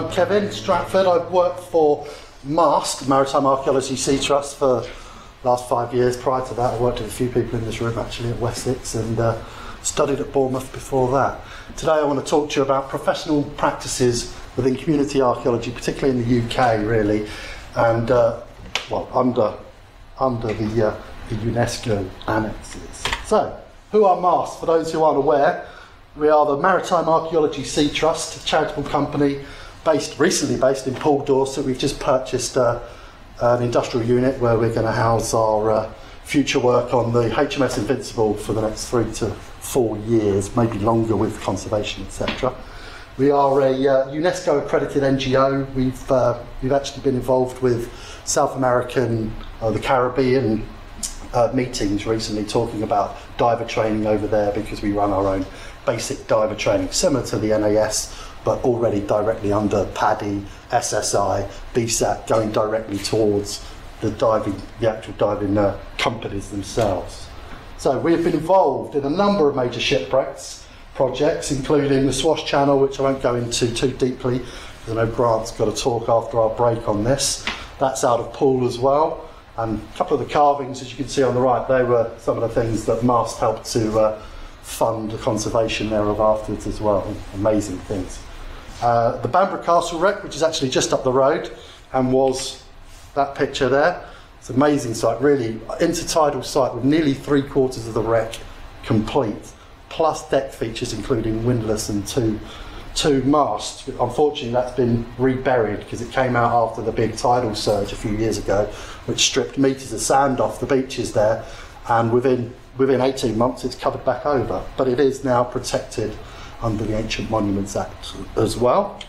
I'm Kevin Stratford. I've worked for MAST, Maritime Archaeology Sea Trust, for the last five years. Prior to that, I worked with a few people in this room actually at Wessex and uh, studied at Bournemouth before that. Today, I want to talk to you about professional practices within community archaeology, particularly in the UK, really, and uh, well, under under the, uh, the UNESCO annexes. So, who are MAST? For those who aren't aware, we are the Maritime Archaeology Sea Trust, a charitable company based recently based in Poole Dorset. We've just purchased uh, an industrial unit where we're going to house our uh, future work on the HMS Invincible for the next three to four years, maybe longer with conservation, etc. We are a uh, UNESCO accredited NGO. We've uh, we've actually been involved with South American, uh, the Caribbean uh, meetings recently, talking about diver training over there because we run our own basic diver training, similar to the NAS, but already directly under PADI, SSI, BSAC, going directly towards the diving, the actual diving uh, companies themselves. So we have been involved in a number of major shipwrecks projects, including the Swash Channel, which I won't go into too deeply, because I know Grant's got to talk after our break on this. That's out of Poole as well. And a couple of the carvings, as you can see on the right, they were some of the things that MAST helped to uh, fund the conservation thereof afterwards as well. Amazing things. Uh, the Bamburgh Castle wreck, which is actually just up the road, and was that picture there. It's an amazing site, really intertidal site with nearly three quarters of the wreck complete, plus deck features including windlass and two two masts. Unfortunately, that's been reburied because it came out after the big tidal surge a few years ago, which stripped metres of sand off the beaches there, and within within 18 months it's covered back over. But it is now protected under the Ancient Monuments Act as well.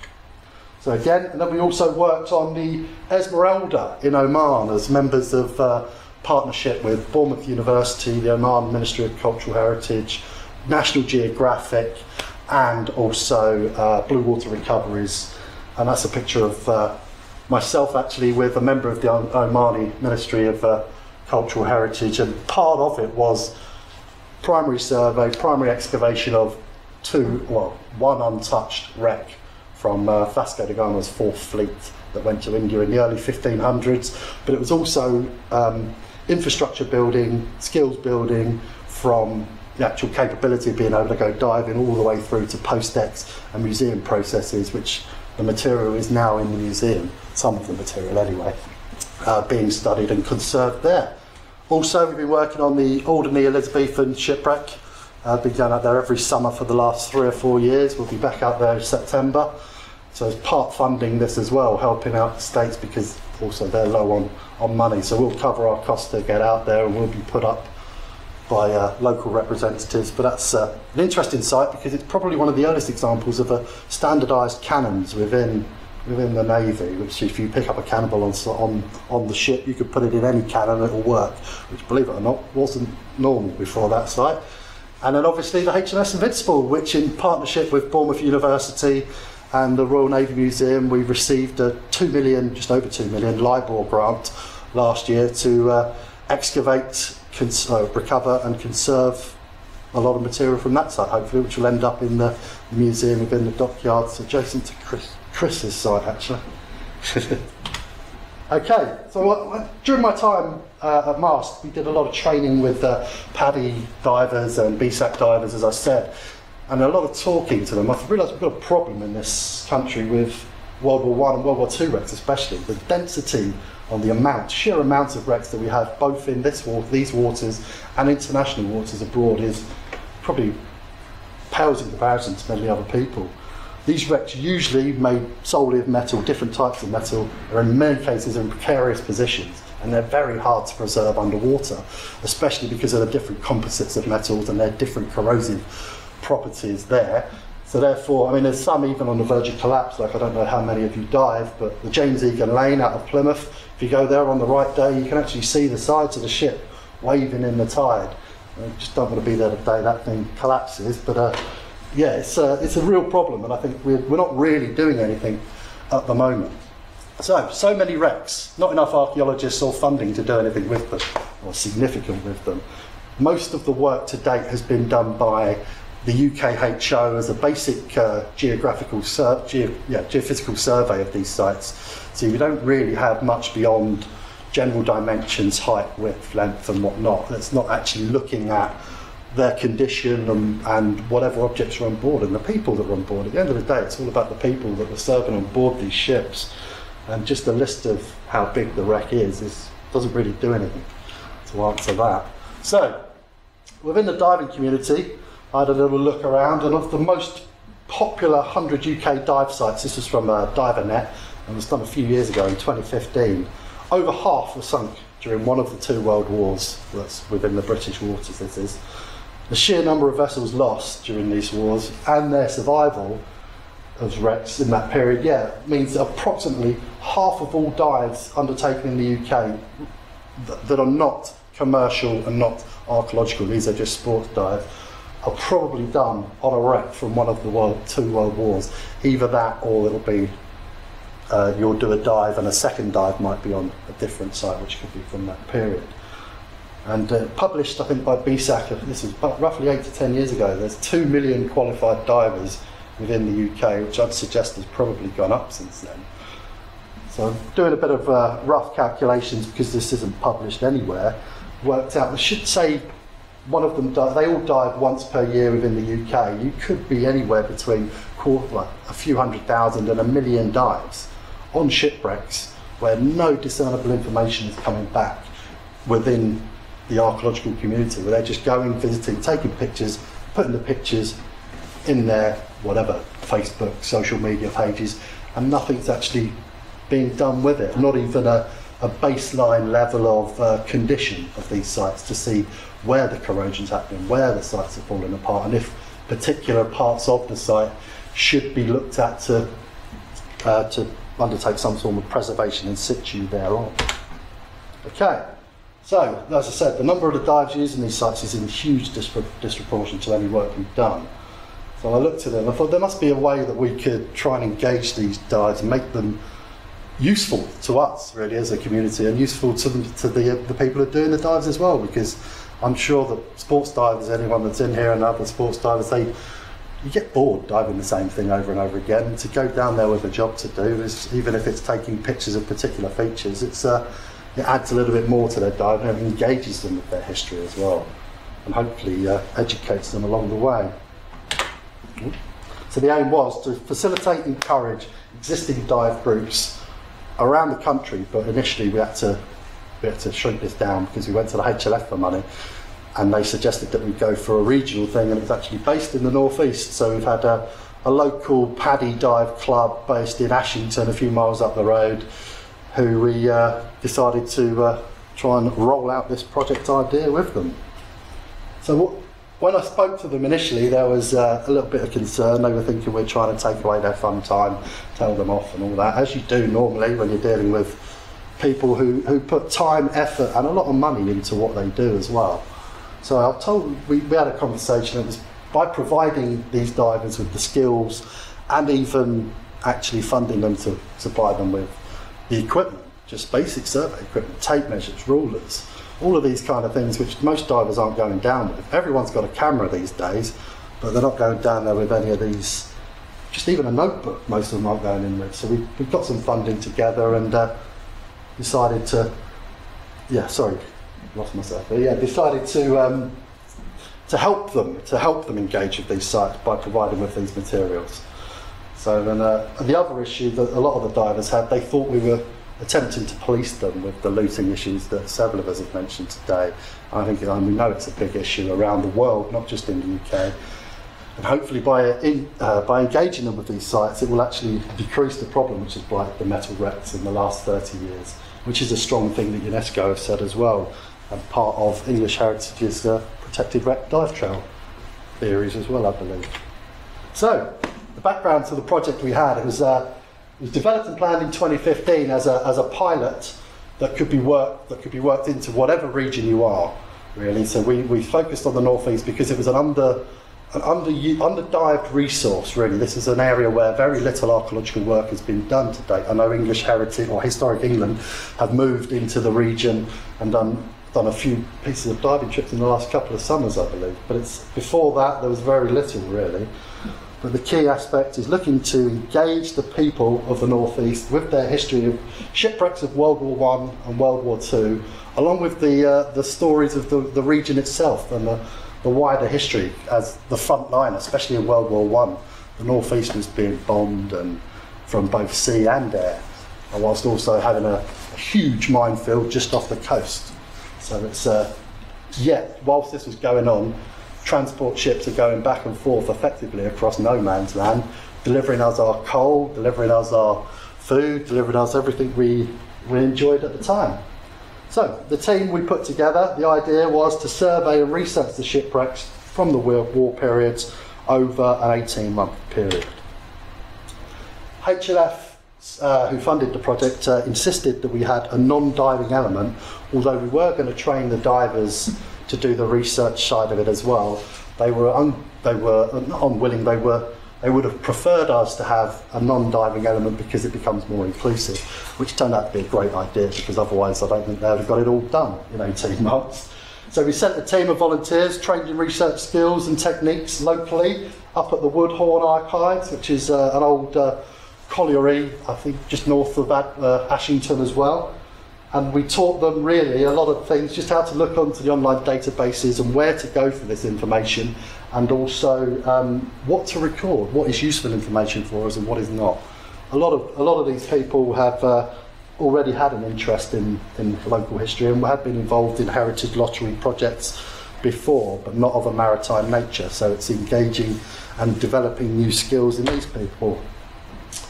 So again, and then we also worked on the Esmeralda in Oman as members of uh, partnership with Bournemouth University, the Oman Ministry of Cultural Heritage, National Geographic, and also uh, Blue Water Recoveries. And that's a picture of uh, myself actually with a member of the Omani Ministry of uh, Cultural Heritage. And part of it was primary survey, primary excavation of two, well, one untouched wreck from uh, Vasco da Gama's fourth fleet that went to India in the early 1500s. But it was also um, infrastructure building, skills building from the actual capability of being able to go diving all the way through to post-ex and museum processes, which the material is now in the museum, some of the material anyway, uh, being studied and conserved there. Also, we've been working on the Alderney Elizabethan shipwreck. I've uh, been going out there every summer for the last three or four years. We'll be back out there in September. So it's part funding this as well, helping out the states because also they're low on, on money. So we'll cover our costs to get out there and we'll be put up by uh, local representatives. But that's uh, an interesting site because it's probably one of the earliest examples of a standardised cannons within within the navy. Which, if you pick up a cannonball on on on the ship, you could put it in any cannon; it'll work. Which, believe it or not, wasn't normal before that site. And then obviously the HMS Invincible, which in partnership with Bournemouth University and the Royal Navy Museum, we received a two million, just over two million, LIBOR grant last year to uh, excavate cons- uh, recover and conserve a lot of material from that site, hopefully, which will end up in the museum within the dockyards adjacent to Chris, Chris's site, actually. okay, so uh, during my time uh, at MAST, we did a lot of training with uh, PADI divers and BSAC divers, as I said, and a lot of talking to them. I've realised we've got a problem in this country with World War One and World War Two wrecks, especially the density on the amount, sheer amount of wrecks that we have both in this water, these waters and international waters abroad is probably pales in comparison to many other people. These wrecks, usually made solely of metal, different types of metal, are in many cases in precarious positions and they're very hard to preserve underwater, especially because of the different composites of metals and their different corrosive properties there. So therefore, I mean, there's some even on the verge of collapse, like I don't know how many of you dive, but the James Eagan Layne out of Plymouth, if you go there on the right day, you can actually see the sides of the ship waving in the tide. I just don't want to be there the day that thing collapses, but uh, yeah, it's a, it's a real problem, and I think we're, we're not really doing anything at the moment. So, so many wrecks, not enough archaeologists or funding to do anything with them, or significant with them. Most of the work to date has been done by the UKHO as a basic uh, geographical sur- ge- yeah, geophysical survey of these sites. So we don't really have much beyond general dimensions, height, width, length, and whatnot. It's not actually looking at their condition and, and whatever objects are on board and the people that are on board. At the end of the day, it's all about the people that are serving on board these ships. And just a list of how big the wreck is, is doesn't really do anything to answer that. So, within the diving community, I had a little look around, and of the most popular 100 UK dive sites, this is from uh, DiverNet, and was done a few years ago in 2015, over half were sunk during one of the two world wars that's within the British waters, this is. The sheer number of vessels lost during these wars and their survival as wrecks in that period, yeah, means that approximately half of all dives undertaken in the UK that, that are not commercial and not archaeological, these are just sports dives, are probably done on a wreck from one of the world, two world wars. Either that or it'll be uh, you'll do a dive and a second dive might be on a different site, which could be from that period. And uh, published, I think, by BSAC, this is roughly eight to ten years ago, there's two million qualified divers within the UK, which I'd suggest has probably gone up since then. So I'm doing a bit of uh, rough calculations because this isn't published anywhere. Worked out, I should say one of them, they all dive once per year within the UK. You could be anywhere between quarter, like a few hundred thousand and a million dives on shipwrecks where no discernible information is coming back within the archaeological community, where they're just going, visiting, taking pictures, putting the pictures in their whatever Facebook, social media pages, and nothing's actually being done with it. Not even a, a baseline level of uh, condition of these sites to see where the corrosion's happening, where the sites are falling apart, and if particular parts of the site should be looked at to uh, to undertake some form of preservation in situ thereon. Okay, so as I said, the number of the dives used in these sites is in huge dispro disproportion to any work we've done. So I looked at them, I thought there must be a way that we could try and engage these dives and make them useful to us, really, as a community, and useful to, them, to the, the people who are doing the dives as well, because I'm sure that sports divers, anyone that's in here and other sports divers, they you get bored diving the same thing over and over again. And to go down there with a job to do, is, even if it's taking pictures of particular features, it's uh, it adds a little bit more to their diving and engages them with their history as well, and hopefully uh, educates them along the way. So the aim was to facilitate and encourage existing dive groups around the country, but initially we had to we had to shrink this down because we went to the HLF for money and they suggested that we go for a regional thing and it was actually based in the northeast so we've had a, a local PADI dive club based in Ashington a few miles up the road who we uh, decided to uh, try and roll out this project idea with them. So what, when I spoke to them initially there was uh, a little bit of concern. They were thinking we're trying to take away their fun time tell them off and all that as you do normally when you're dealing with people who, who put time effort and a lot of money into what they do as well. So I told we, we had a conversation. It was by providing these divers with the skills and even actually funding them to supply them with the equipment, just basic survey equipment, tape measures, rulers, all of these kind of things which most divers aren't going down with. Everyone's got a camera these days, but they're not going down there with any of these, just even a notebook, most of them aren't going in with. So we, we've got some funding together and uh, decided to, yeah, sorry, lost myself. But yeah, decided to um, to help them to help them engage with these sites by providing with these materials. So then uh, the other issue that a lot of the divers had, they thought we were attempting to police them with the looting issues that several of us have mentioned today. I think we know it's a big issue around the world, not just in the UK. And hopefully, by in, uh, by engaging them with these sites, it will actually decrease the problem, which is like the metal wrecks in the last 30 years, which is a strong thing that UNESCO have said as well and part of English Heritage's uh, protected wreck dive trail theories as well, I believe. So, background to the project we had, it was, uh, it was developed and planned in 2015 as a, as a pilot that could be worked that could be worked into whatever region you are, really. So we, we focused on the northeast because it was an under an under underdived resource. Really, this is an area where very little archaeological work has been done to date. I know English Heritage or Historic England have moved into the region and done done a few pieces of diving trips in the last couple of summers, I believe. But it's before that there was very little really. But the key aspect is looking to engage the people of the northeast with their history of shipwrecks of World War One and World War Two, along with the uh, the stories of the, the region itself and the, the wider history as the front line, especially in World War One. The northeast was being bombed and from both sea and air, whilst also having a, a huge minefield just off the coast. So it's uh, yeah, whilst this was going on, transport ships are going back and forth effectively across no man's land, delivering us our coal, delivering us our food, delivering us everything we, we enjoyed at the time. So, the team we put together, the idea was to survey and research the shipwrecks from the war periods over an 18 month period. HLF, uh, who funded the project, uh, insisted that we had a non diving element, although we were going to train the divers to do the research side of it as well. They were un, they were not unwilling. They were they would have preferred us to have a non-diving element because it becomes more inclusive, which turned out to be a great idea because otherwise I don't think they would have got it all done in 18 months. So we sent a team of volunteers trained in research skills and techniques locally up at the Woodhorn Archives, which is uh, an old uh, colliery, I think just north of uh, Ashington as well and we taught them really a lot of things, just how to look onto the online databases and where to go for this information, and also um, what to record, what is useful information for us and what is not. A lot of a lot of these people have uh, already had an interest in, in local history and had been involved in heritage lottery projects before, but not of a maritime nature. So it's engaging and developing new skills in these people.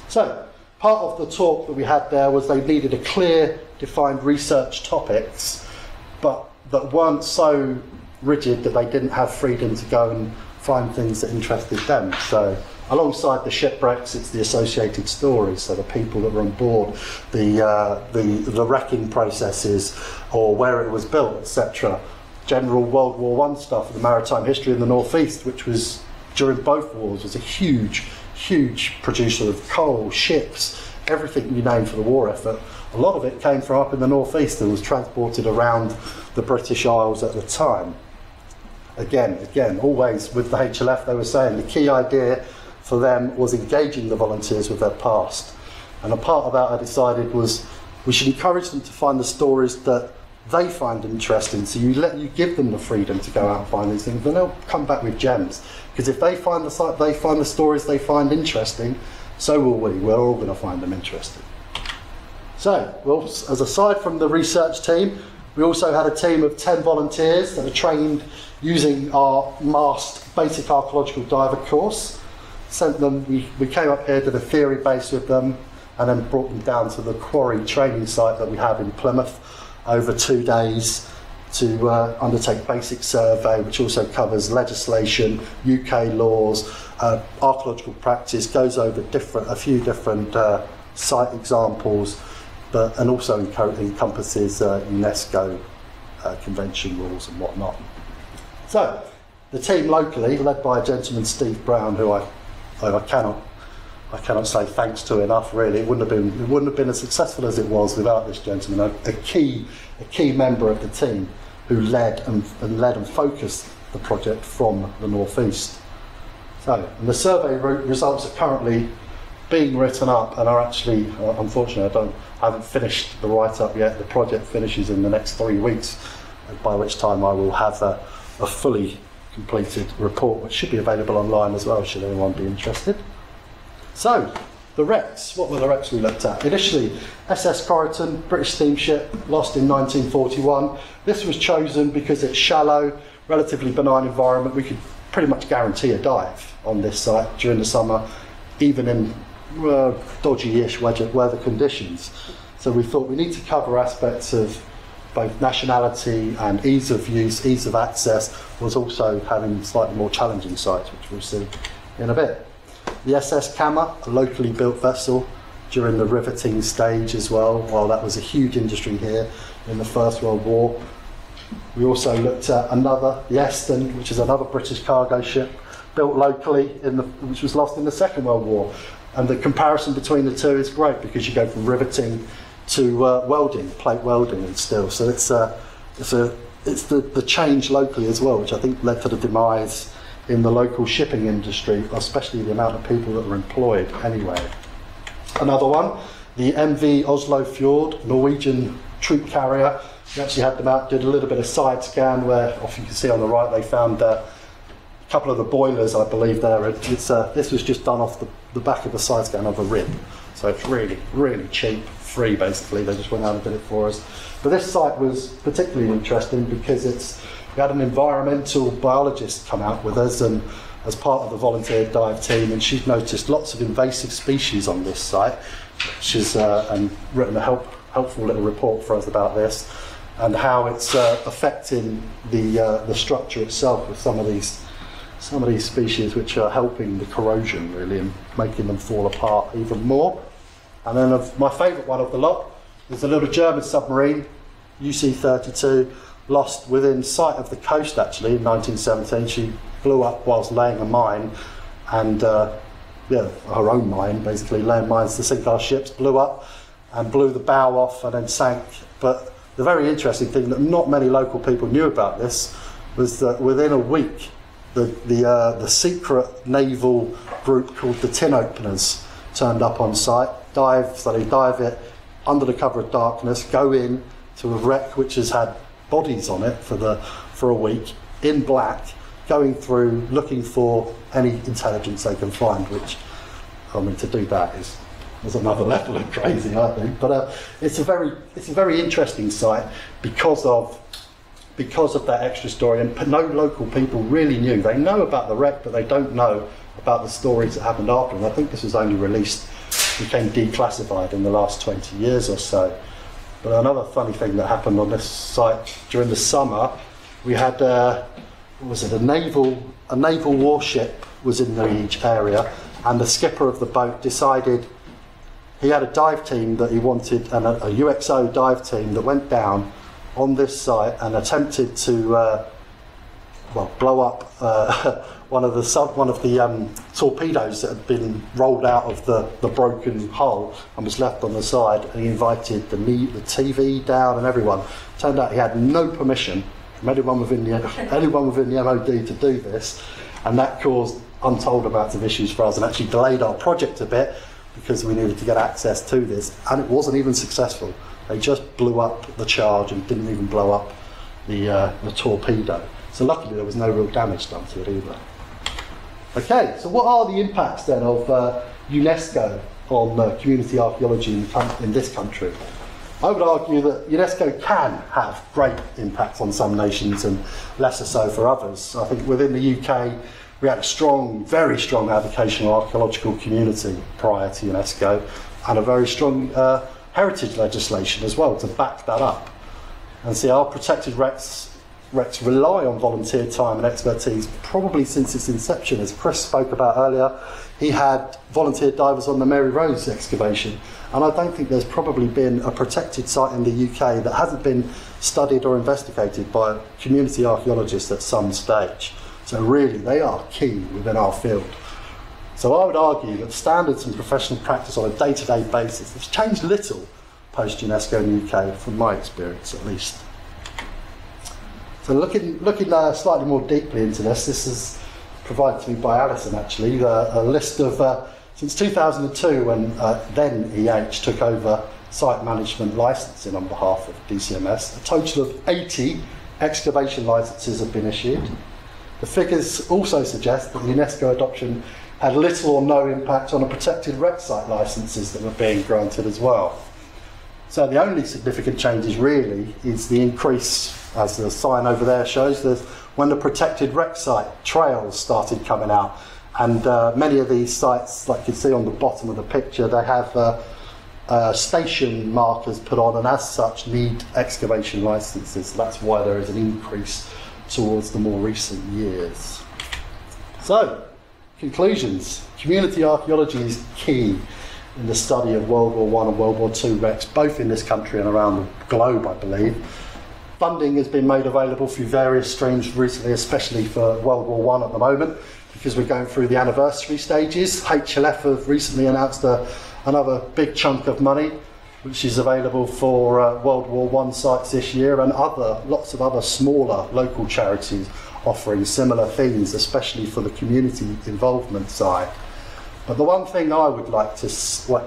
So part of the talk that we had there was they needed a clear defined research topics, but that weren't so rigid that they didn't have freedom to go and find things that interested them. So alongside the shipwrecks, it's the associated stories, so the people that were on board, the, uh, the, the wrecking processes, or where it was built, etc. General World War One stuff, the maritime history in the northeast, which was during both wars, was a huge, huge producer of coal, ships, everything you name for the war effort a lot of it came from up in the northeast and was transported around the British Isles at the time. Again, again, always with the HLF, they were saying the key idea for them was engaging the volunteers with their past. And a part of that I decided was we should encourage them to find the stories that they find interesting. So you let you give them the freedom to go out and find these things, then they'll come back with gems. Because if they find the site, they find the stories they find interesting, so will we. We're all going to find them interesting. So, well, as aside from the research team, we also had a team of 10 volunteers that are trained using our MAST basic archaeological diver course. Sent them, we, we came up here, did a theory base with them, and then brought them down to the quarry training site that we have in Plymouth over two days to uh, undertake basic survey, which also covers legislation, UK laws, uh, archaeological practice, goes over different, a few different uh, site examples, but and also encompasses uh, UNESCO uh, convention rules and whatnot. So, the team locally, led by a gentleman, Steve Brown, who I, I cannot, I cannot say thanks to enough. Really, it wouldn't have been, it wouldn't have been as successful as it was without this gentleman, a, a key, a key member of the team who led and, and led and focused the project from the northeast. So, and the survey re- results are currently being written up and are actually, uh, unfortunately, I don't I haven't finished the write up yet. The project finishes in the next three weeks, by which time I will have a, a fully completed report, which should be available online as well, should anyone be interested. So, the wrecks, what were the wrecks we looked at? Initially, SS Corrigan, British steamship, lost in 1941. This was chosen because it's shallow, relatively benign environment. We could pretty much guarantee a dive on this site during the summer, even in uh, dodgy-ish weather conditions. So we thought we need to cover aspects of both nationality and ease of use, ease of access, was also having slightly more challenging sites, which we'll see in a bit. The SS Kamma, a locally built vessel during the riveting stage as well, while that was a huge industry here in the First World War. We also looked at another, the Eston, which is another British cargo ship built locally, in the, which was lost in the Second World War. And the comparison between the two is great because you go from riveting to uh, welding, plate welding and steel. So it's uh, it's a it's the, the change locally as well, which I think led to the demise in the local shipping industry, especially the amount of people that were employed anyway. Another one, the MV Oslo Fjord, Norwegian troop carrier. We actually had them out, did a little bit of side scan where, off you can see on the right, they found uh, a couple of the boilers, I believe, there. It's, uh, this was just done off the, the back of the side scan of a RIB. So it's really, really cheap, free basically. They just went out and did it for us. But this site was particularly interesting because it's we had an environmental biologist come out with us and as part of the volunteer dive team, and she's noticed lots of invasive species on this site. She's uh, and written a help, helpful little report for us about this and how it's uh, affecting the uh, the structure itself with some of these some of these species which are helping the corrosion really and making them fall apart even more. And then of my favourite one of the lot is a little German submarine, UC-32, lost within sight of the coast actually in 1917. She blew up whilst laying a mine and uh, yeah, her own mine basically, laying mines to sink our ships, blew up and blew the bow off and then sank. But the very interesting thing that not many local people knew about this was that within a week, the, the, uh, the secret naval group called the Tin Openers turned up on site, dive, so they dive it under the cover of darkness, go in to a wreck which has had bodies on it for, the, for a week in black, going through looking for any intelligence they can find, which, I mean, to do that is there's another level of crazy, I think. But uh, it's a very it's a very interesting site because of because of that extra story, and no local people really knew. They know about the wreck, but they don't know about the stories that happened after. And I think this was only released, became declassified in the last 20 years or so. But another funny thing that happened on this site during the summer, we had uh, was it a naval a naval warship was in the area, and the skipper of the boat decided he had a dive team that he wanted, and a, a UXO dive team that went down on this site and attempted to uh, well blow up uh, one of the sub, one of the um, torpedoes that had been rolled out of the, the broken hull and was left on the side. And he invited the the TV down and everyone. Turned out he had no permission from anyone within the anyone within the MOD to do this, and that caused untold amounts of issues for us and actually delayed our project a bit because we needed to get access to this, and it wasn't even successful. They just blew up the charge and didn't even blow up the, uh, the torpedo. So luckily there was no real damage done to it either. Okay, so what are the impacts then of uh, UNESCO on uh, community archaeology in, in this country? I would argue that UNESCO can have great impacts on some nations and lesser so for others. I think within the UK, we had a strong, very strong avocational archaeological community prior to UNESCO and a very strong uh, heritage legislation as well to back that up. And see, our protected wrecks, wrecks rely on volunteer time and expertise probably since its inception. As Chris spoke about earlier, he had volunteer divers on the Mary Rose excavation. And I don't think there's probably been a protected site in the UK that hasn't been studied or investigated by a community archaeologists at some stage. So, really, they are key within our field. So I would argue that standards and professional practice on a day-to-day basis has changed little post-UNESCO in the UK, from my experience at least. So looking, looking uh, slightly more deeply into this, this is provided to me by Alison actually, uh, a list of, uh, since 2002 when uh, then EH took over site management licensing on behalf of DCMS, a total of 80 excavation licenses have been issued. The figures also suggest that UNESCO adoption had little or no impact on the protected wreck site licenses that were being granted as well. So the only significant changes really is the increase, as the sign over there shows, there's when the protected wreck site trails started coming out. And uh, many of these sites, like you see on the bottom of the picture, they have uh, uh, station markers put on and as such need excavation licenses. So that's why there is an increase towards the more recent years. So, Conclusions. Community archaeology is key in the study of World War One and World War Two wrecks, both in this country and around the globe, I believe. Funding has been made available through various streams recently, especially for World War One at the moment, because we're going through the anniversary stages. HLF have recently announced a, another big chunk of money. which is available for uh, World War One sites this year, and other lots of other smaller local charities offering similar things, especially for the community involvement side. But the one thing I would like to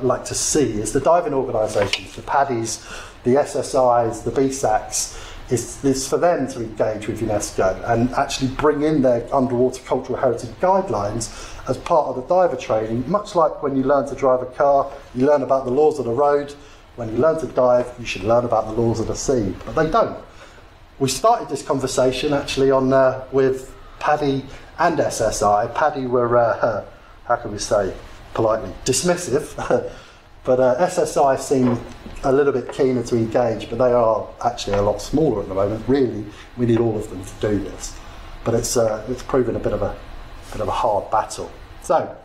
like to see is the diving organisations, the PADIs, the SSIs, the BSACs, is, is for them to engage with UNESCO and actually bring in their underwater cultural heritage guidelines as part of the diver training, much like when you learn to drive a car, you learn about the laws of the road. When you learn to dive, you should learn about the laws of the sea, but they don't. We started this conversation actually on uh, with PADI and SSI. PADI were, uh, how can we say, politely, dismissive, but uh, SSI seem a little bit keener to engage, but they are actually a lot smaller at the moment. Really, we need all of them to do this, but it's uh, it's proven a bit of a bit of a hard battle. So,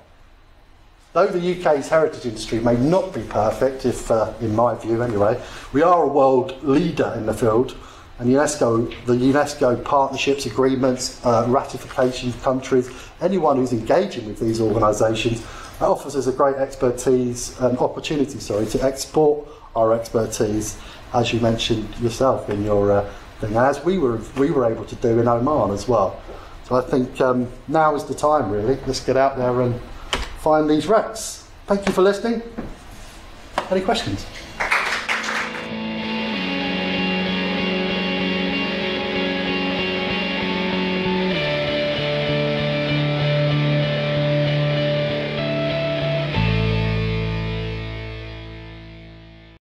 though the UK's heritage industry may not be perfect, if uh, in my view anyway, we are a world leader in the field and UNESCO, the UNESCO partnerships, agreements, uh, ratification countries, anyone who's engaging with these organisations, offers us a great expertise and opportunity, sorry, to export our expertise, as you mentioned yourself in your uh, thing, as we were we were able to do in Oman as well. So I think um, now is the time, really. Let's get out there and find these wrecks. Thank you for listening. Any questions?